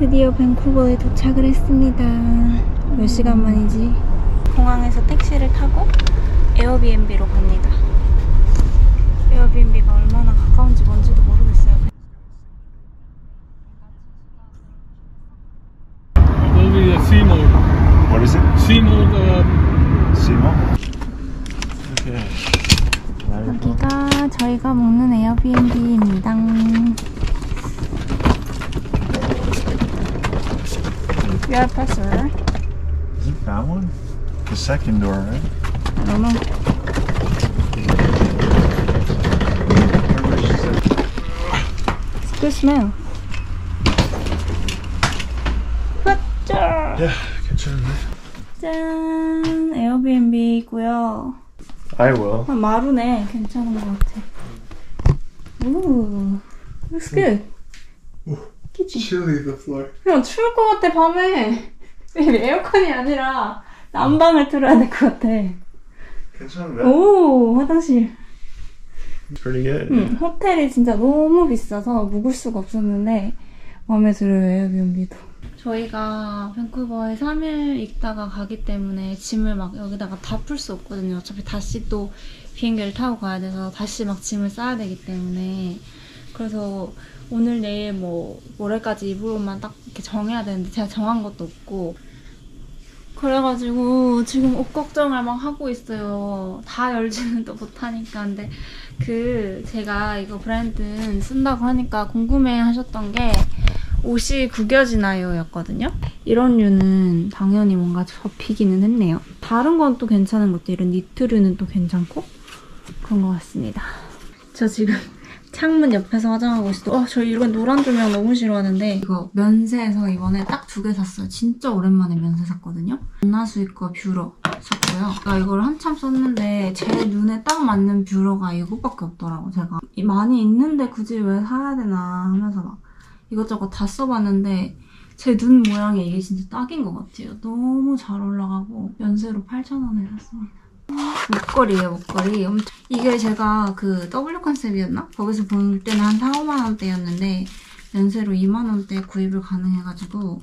드디어 밴쿠버에 도착을 했습니다. 몇 시간 만이지? 공항에서 택시를 타고 에어비앤비로 갑니다. 에어비앤비가 얼마나 가까운지 뭔지도 모르겠어요. Will be the C mode. What is it? C mode. Uh, Simo? Okay. 여기가 저희가 묵는 에어비앤비입니다. Your password. Is it that one? The second door, right? I don't know. It's good smell. Yeah, 괜찮은데. 짠! 에어비앤비고요. I will. 아, 마루네. 괜찮은 것 같아. 오, looks good. 그치? Chilly the floor. 형 추울 것 같아 밤에. 에어컨이 아니라 난방을 틀어야 될 것 같아. 괜찮은데? 오 화장실. Pretty good. 응, 호텔이 진짜 너무 비싸서 묵을 수가 없었는데 마음에 들어요 에어비앤비도. 저희가 밴쿠버에 3일 있다가 가기 때문에 짐을 막 여기다가 다 풀 수 없거든요. 어차피 다시 또 비행기를 타고 가야 돼서 다시 막 짐을 싸야 되기 때문에 그래서 오늘 내일 뭐 모레까지 입을 옷만 딱 이렇게 정해야 되는데 제가 정한 것도 없고 그래가지고 지금 옷 걱정을 막 하고 있어요. 다 열지는 또 못하니까. 근데 그 제가 이거 브랜드 쓴다고 하니까 궁금해 하셨던 게 옷이 구겨지나요? 였거든요. 이런 류는 당연히 뭔가 접히기는 했네요. 다른 건 또 괜찮은 것도 이런 니트류는 또 괜찮고 그런 것 같습니다. 저 지금 창문 옆에서 화장하고 있어. 어, 저 이런 노란 조명 너무 싫어하는데 이거 면세에서 이번에 딱 두 개 샀어요. 진짜 오랜만에 면세 샀거든요. 안나수이 거 뷰러 샀고요. 제가 이걸 한참 썼는데 제 눈에 딱 맞는 뷰러가 이거밖에 없더라고 제가. 이 많이 있는데 굳이 왜 사야 되나 하면서 막 이것저것 다 써봤는데 제 눈 모양에 이게 진짜 딱인 것 같아요. 너무 잘 올라가고 면세로 8,000원에 샀습니다. 목걸이에요, 목걸이. 엄청... 이게 제가 그 W 컨셉이었나? 거기서 볼 때는 한 4, 5만 원대였는데 on sale로 2만 원대 구입을 가능해가지고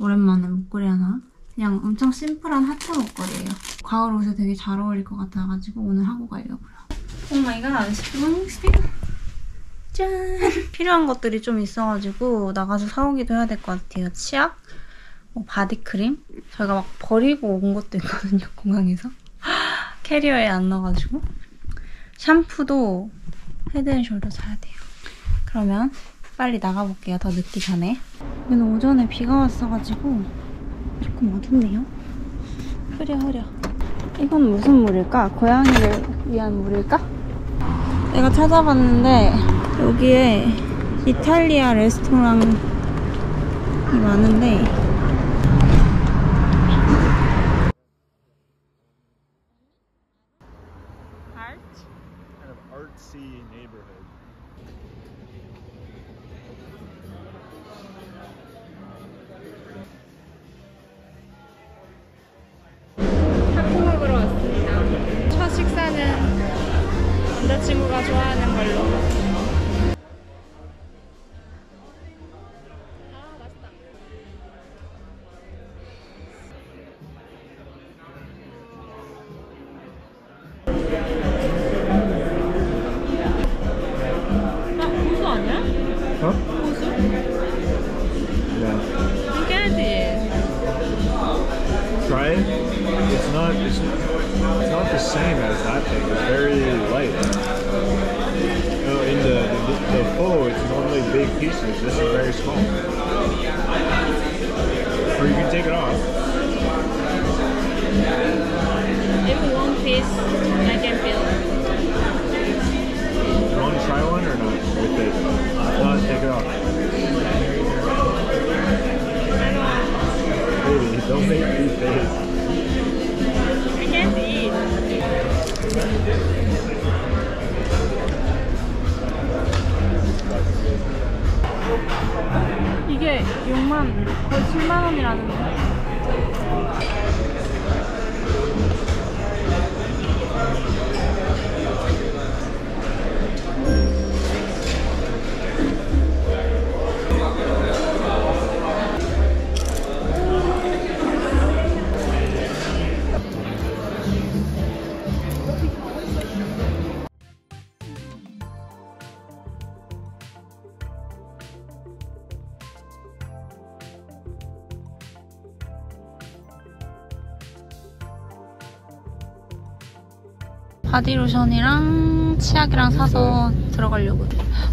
오랜만에 목걸이 하나. 그냥 엄청 심플한 하트 목걸이에요. 가을 옷에 되게 잘 어울릴 것 같아가지고 오늘 하고 가려고요. Oh my god, 스프링스틱. 짠! 필요한 것들이 좀 있어가지고 나가서 사오기도 해야 될 것 같아요. 치약, 뭐 바디크림. 저희가 막 버리고 온 것도 있거든요, 공항에서. 캐리어에 안 넣어가지고 샴푸도 헤드앤숄더 사야 돼요. 그러면 빨리 나가볼게요. 더 늦기 전에. 여기는 오전에 비가 왔어가지고 조금 어둡네요. 흐려 흐려. 이건 무슨 물일까? 고양이를 위한 물일까? 내가 찾아봤는데 여기에 이탈리아 레스토랑이 많은데 친구가 좋아하는 걸로. 바디로션이랑 치약이랑 사서 들어가려고.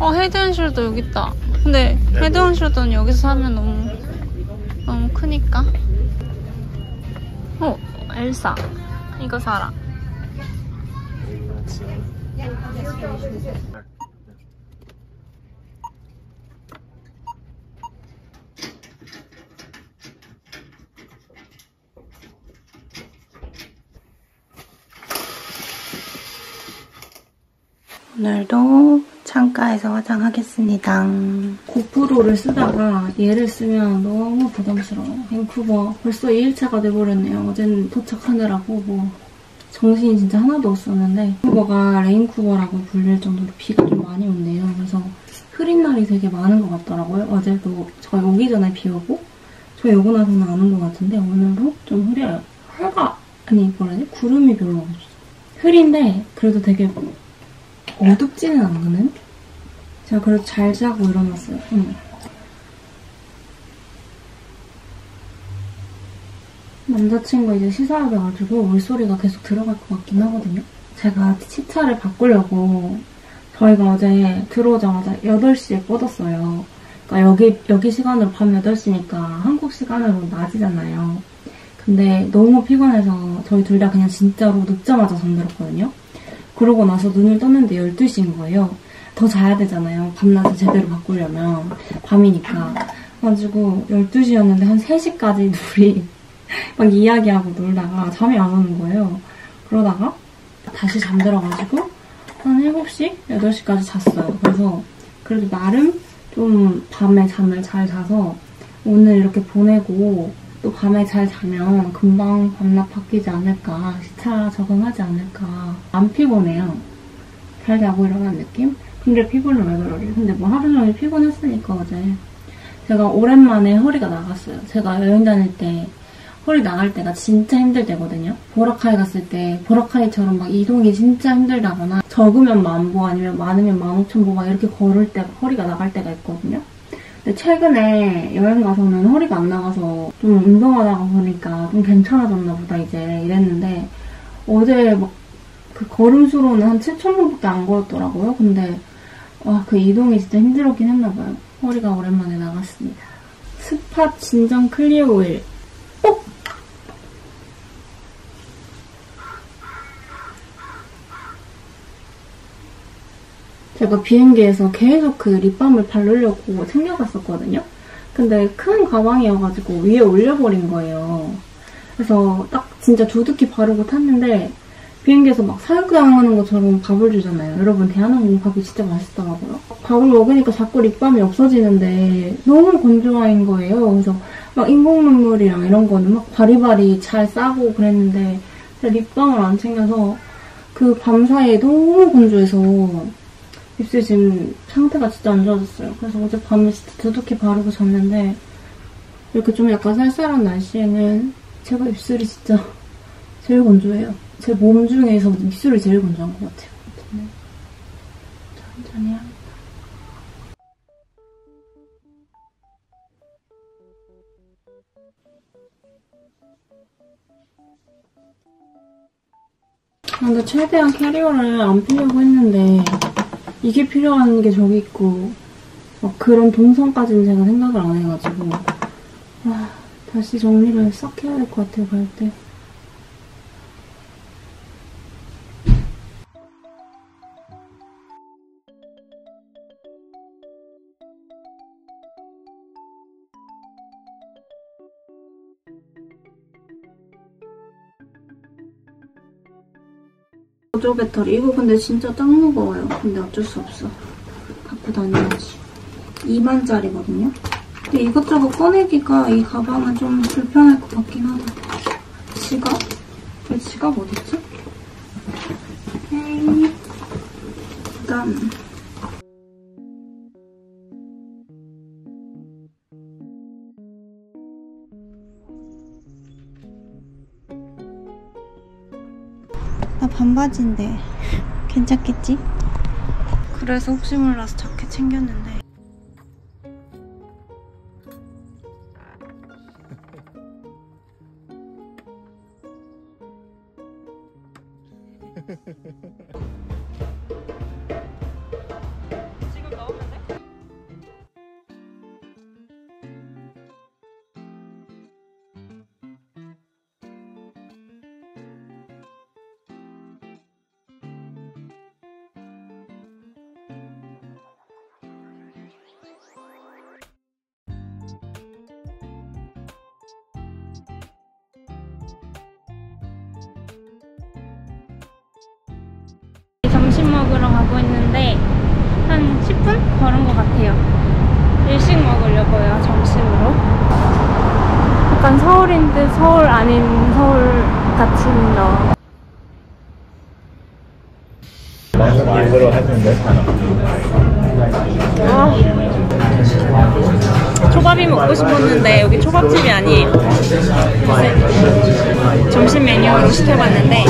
어, 헤드앤숄더 여기 있다. 근데 헤드앤숄더는 여기서 사면 너무 너무 크니까. 어, 엘사. 이거 사라. 오늘도 창가에서 화장하겠습니다. 고프로를 쓰다가 얘를 쓰면 너무 부담스러워요. 밴쿠버 벌써 2일차가 돼버렸네요. 어제는 도착하느라고 뭐 정신이 진짜 하나도 없었는데 밴쿠버가 Raincouver라고 불릴 정도로 비가 좀 많이 온대요. 그래서 흐린 날이 되게 많은 것 같더라고요. 어제도 저희 오기 전에 비 오고 저희 오고 나서는 안 온 것 같은데 오늘도 좀 흐려요. 해가 아니 뭐라 해야 지 구름이 별로 없어. 흐린데 그래도 되게 어둡지는 않는? 제가 그래도 잘 자고 일어났어요. 응. 남자친구 이제 시사하게 가지고 물소리가 계속 들어갈 것 같긴 하거든요. 제가 시차를 바꾸려고 저희가 어제 들어오자마자 8시에 뻗었어요. 그러니까 여기, 여기 시간으로 밤 8시니까 한국 시간으로 낮이잖아요. 근데 너무 피곤해서 저희 둘 다 그냥 진짜로 눕자마자 잠들었거든요. 그러고 나서 눈을 떴는데 12시인 거예요. 더 자야 되잖아요. 밤낮을 제대로 바꾸려면. 밤이니까. 그래가지고 12시였는데 한 3시까지 둘이 막 이야기하고 놀다가 잠이 안 오는 거예요. 그러다가 다시 잠들어가지고 한 7시? 8시까지 잤어요. 그래서 그래도 나름 좀 밤에 잠을 잘 자서 오늘 이렇게 보내고 또 밤에 잘 자면 금방 밤낮 바뀌지 않을까 시차 적응하지 않을까. 안 피곤해요. 잘 자고 일어난 느낌? 근데 피곤해 왜 그러지? 근데 뭐 하루 종일 피곤했으니까 어제. 제가 오랜만에 허리가 나갔어요. 제가 여행 다닐 때 허리 나갈 때가 진짜 힘들 때거든요. 보라카이 갔을 때 보라카이처럼 막 이동이 진짜 힘들다거나 적으면 만보 아니면 많으면 만 오천보 막 이렇게 걸을 때 허리가 나갈 때가 있거든요 최근에 여행 가서는 허리가 안 나가서 좀 운동하다가 보니까 좀 괜찮아졌나 보다 이제 이랬는데 어제 막 그 걸음수로는 한 7,000번밖에 안 걸었더라고요. 근데 와 그 이동이 진짜 힘들었긴 했나 봐요. 허리가 오랜만에 나갔습니다. spot 진정 clear 오일. 제가 비행기에서 계속 그 립밤을 바르려고 챙겨갔었거든요. 근데 큰 가방이어가지고 위에 올려버린 거예요. 그래서 딱 진짜 두둑히 바르고 탔는데 비행기에서 막 사육당하는 것처럼 밥을 주잖아요. 여러분 대한항공 밥이 진짜 맛있더라고요. 밥을 먹으니까 자꾸 립밤이 없어지는데 너무 건조한 거예요. 그래서 막 인공 눈물이랑 이런 거는 막 바리바리 잘 싸고 그랬는데 립밤을 안 챙겨서 그 밤 사이에 너무 건조해서 입술 지금 상태가 진짜 안 좋아졌어요. 그래서 어제 밤에 진짜 두둑히 바르고 잤는데 이렇게 좀 약간 쌀쌀한 날씨에는 제가 입술이 진짜 제일 건조해요. 제 몸 중에서 입술이 제일 건조한 것 같아요. 근데 천천히 합니다. 아, 근데 최대한 캐리어를 안 피려고 했는데 이게 필요한 게 저기 있고 막 그런 동선까지는 제가 생각을 안 해가지고 아, 다시 정리를 싹 해야 될 것 같아요 갈 때. 보조 배터리 이거 근데 진짜 딱 무거워요. 근데 어쩔 수 없어. 갖고 다녀야지. 2만짜리거든요. 근데 이것저것 꺼내기가 이 가방은 좀 불편할 것 같긴 하다. 지갑? 왜 지갑 어딨지? 에이. 그다음 반바지인데 괜찮겠지? 그래서 혹시 몰라서 자켓 챙겼는데 일식 먹으려고요, 점심으로. 약간 서울인 듯 서울 아닌 서울 같은 너. 일부러 했는데. 아, 초밥이 먹고 싶었는데 여기 초밥집이 아니에요. 점심 메뉴로 시켜봤는데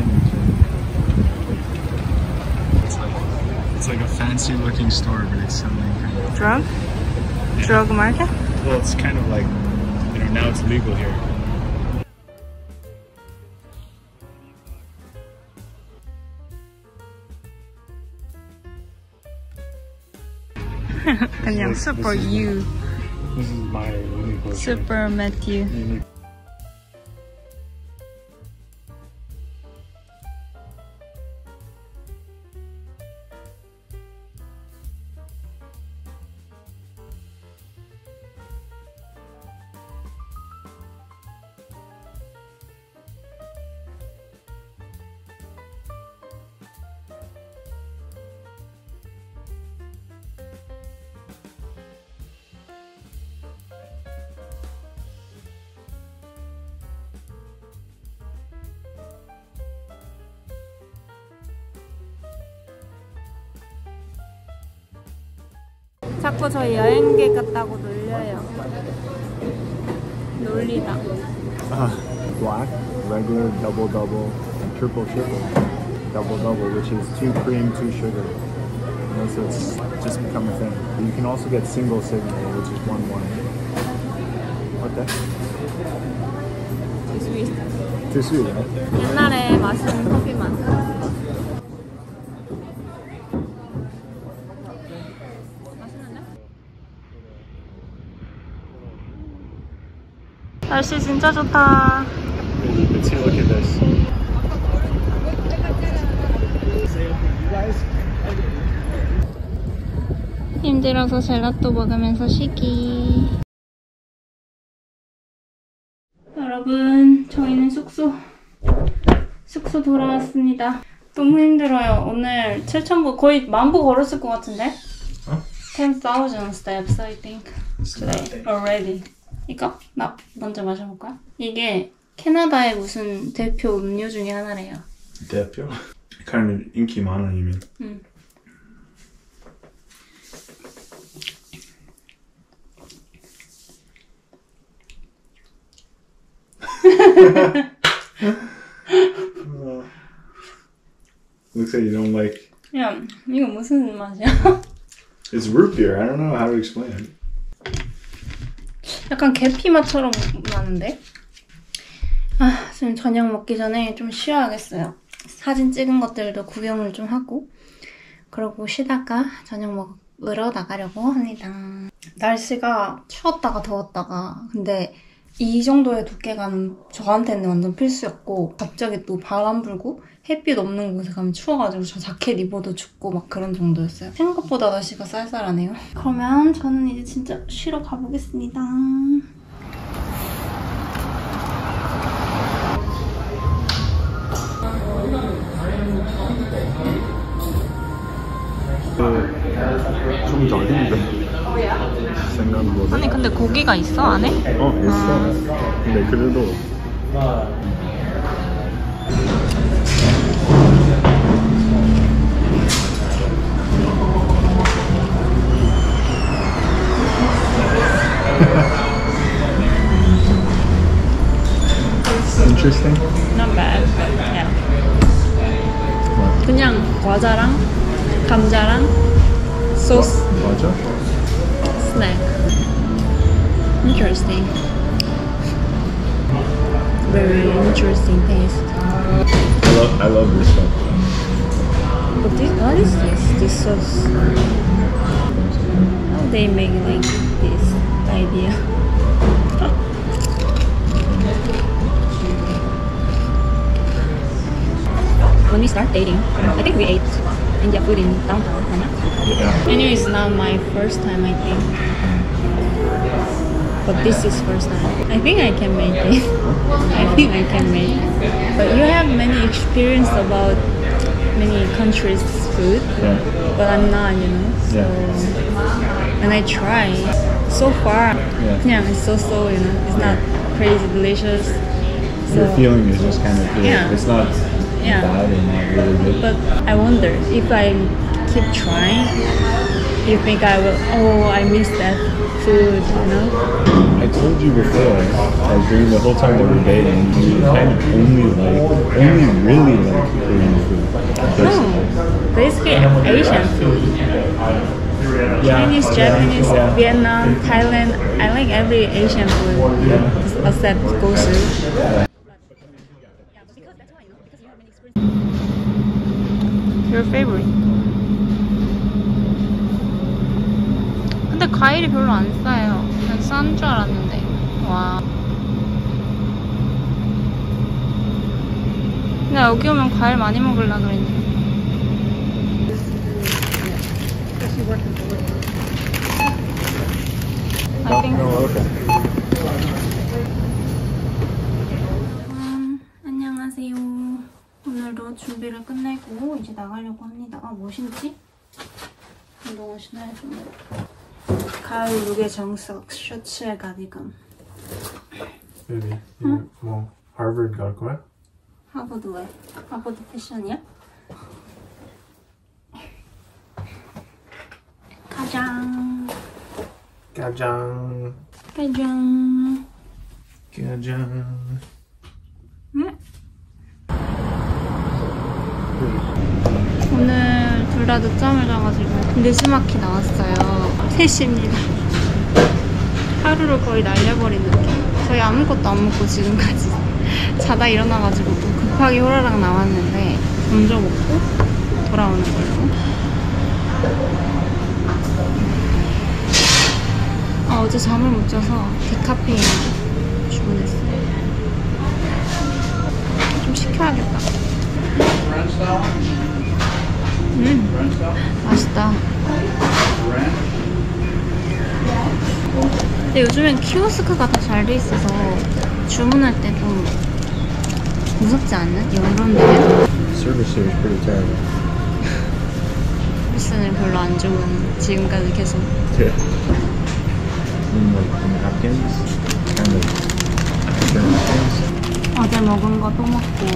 Something. It's like it's like a fancy looking store, but it's selling kind of. drug? drug market? Well, it's kind of like you know now it's legal here. 그냥 super you, This is my unique super Matthew. Unique. 자꾸 저희 여행객 같다고 놀려요. 놀리다. Uh, black, regular, double double, and triple triple. Double double, which is two cream, two sugar. Know, so it's just become a thing. But you can also get single signature, which is one one. Okay. Too sweet, right? 옛날에 마신 커피 맛. 날씨 진짜 좋다. At this. 힘들어서 젤라또 먹으면서 쉬기. 여러분, 저희는 숙소, 숙소 돌아왔습니다. 너무 힘들어요. 오늘 7,000보, 거의 만보 걸었을 것 같은데? 10,000 steps, I think. today already. 이거? 나 먼저 마셔볼까요? 이게 캐나다의 무슨 대표 음료 중에 하나래요. 대표? of 인기 you mean? 응. Looks like you don't like. 야, 이거 무슨 맛이야? It's root beer. I don't know how to explain it. 약간 계피 맛처럼 나는데? 아, 지금 저녁 먹기 전에 좀 쉬어야겠어요. 사진 찍은 것들도 구경을 좀 하고, 그러고 쉬다가 저녁 먹으러 나가려고 합니다. 날씨가 추웠다가 더웠다가, 근데 이 정도의 두께감은 저한테는 완전 필수였고, 갑자기 또 바람 불고, 햇빛 없는 곳에 가면 추워가지고 저 자켓 입어도 춥고 막 그런 정도였어요. 생각보다 날씨가 쌀쌀하네요. 그러면 저는 이제 진짜 쉬러 가보겠습니다. 고기가 있어 안에? 어 있어. 근데 그래도 Interesting. Not bad, but yeah. 그냥 과자랑 감자랑 소스 맞아? snack. Interesting. Very interesting taste. I love I love this stuff. But this, what is this? This sauce? How they make like this idea? when we start dating, I think we ate India food in downtown. Hana. Yeah. Anyway, it's not my first time, I think. But this is first time. I think I can make it. I think I can make it. But you have many experience about many countries' food, Yeah. but I'm not, you know. So Yeah. when I try, so far, Yeah. yeah, it's so so, you know, it's not crazy delicious. So, Your feeling is just kind of good. Yeah. It's not Yeah. bad and not really good. But I wonder if I keep trying, you think I will? Oh, I miss that food, you know? I told you before, like during the whole time that we're dating, you kind of only like, only really like Korean food. No, basically Asian food. Chinese, Japanese, Yeah. Vietnam, Thailand. I like every Asian food except gosu. Your favorite? 과일이 별로 안 싸요. 그냥 싼 줄 알았는데. 와. 나 여기 오면 과일 많이 먹으려 그랬는데. I think 안녕하세요. 오늘도 준비를 끝내고 이제 나가려고 합니다. 아, 뭐 신지? 운동화 신어야죠. 가을 룩의 정석, 셔츠에 가디건. Baby, you 뭐 Harvard 갈 거야? 하버드 왜? 하버드 패션이야? 가장, 가장 가장. 가장 응? 오늘 둘 다 늦잠을 자가지고 느지막히 나왔어요. 3시입니다. 하루를 거의 날려버린 느낌. 저희 아무것도 안 먹고 지금까지 자다 일어나가지고 또 급하게 호라랑 나왔는데 먼저 먹고 돌아오는 걸로. 아, 어제 잠을 못 자서 디카페인 주문했어요. 좀 시켜야겠다. 음, 맛있다. 근데 요즘엔 키오스크가 다 잘 돼 있어서 주문할 때좀 무섭지 않는? 이런 데 Service here is pretty terrible. 서비스는 별로 안 좋은 지금까지 계속 Yeah. In like in napkins, kind of after napkins. 어제 먹은 거 또 먹고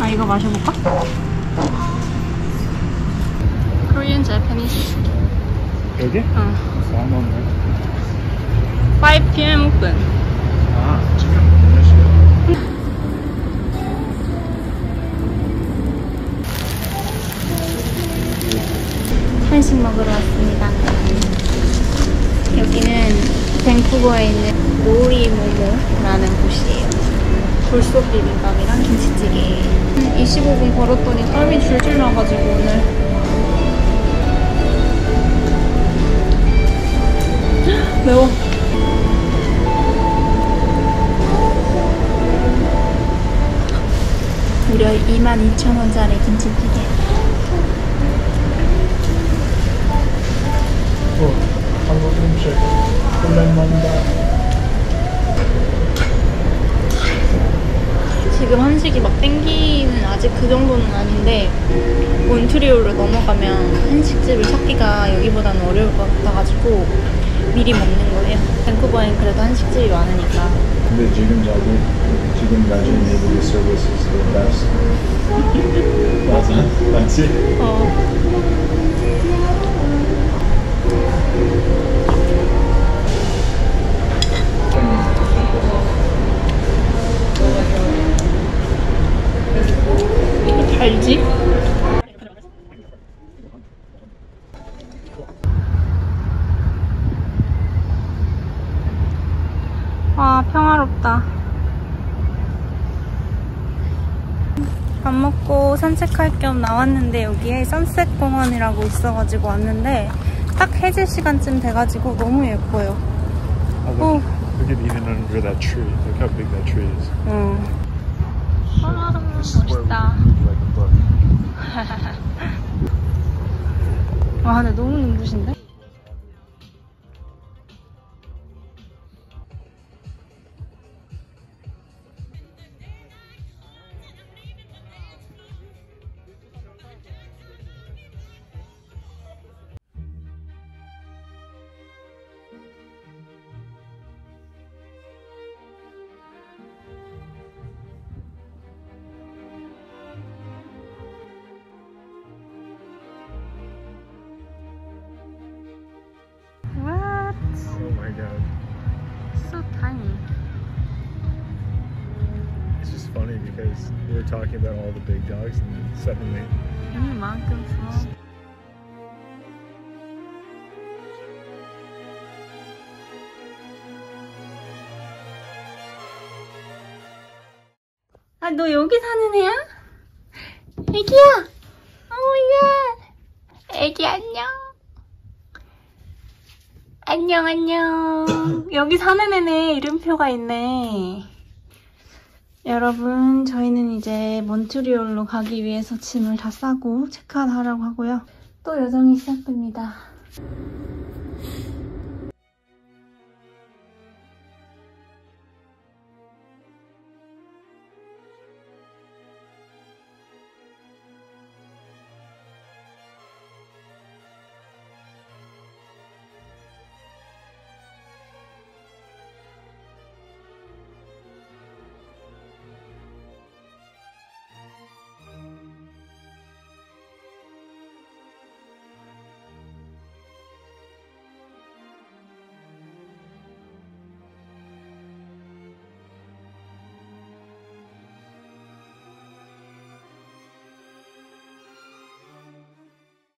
아 이거 마셔볼까? Korean Japanese 여기? 응. 뭐5 p.m. open 아 지금 몇 시야? 한식 먹으러 왔습니다. 여기는 밴쿠버에 있는 모리모모라는 곳이에요. 불속 비빔밥이랑 김치찌개. 한 25분 걸었더니 땀이 줄줄 나가지고 오늘. 매워. 무려 22,000원짜리 김치찌개. 어, 한국 음식 오랜만이다. 지금 한식이 막 땡기는 아직 그 정도는 아닌데 몬트리올로 넘어가면 한식집을 찾기가 여기보다는 어려울 것 같아가지고 미리 먹는 거예요. 밴쿠버엔 그래도 한식집이 많으니까. 근데 지금 maybe the service is the best. 맞아, 맞지? 어. 달지? 와 평화롭다. 밥 먹고 산책할 겸 나왔는데 여기에 선셋 공원이라고 있어가지고 왔는데 딱 해질 시간쯤 돼가지고 너무 예뻐요. Oh, 어. look, look at even under that tree. Look how big that tree is. 응. 아, where we 멋있다. 와, 근데 너무 눈부신데? Funny because we were talking about all the big dogs and suddenly 이만큼 small. 아, 너 여기 사는 애야? 애기야! 오마이갓! 애기 안녕! 안녕, 안녕. 여기 사는 애네. 이름표가 있네. 여러분, 저희는 이제 몬트리올로 가기 위해서 짐을 다 싸고 체크아웃 하려고 하고요. 또 여정이 시작됩니다.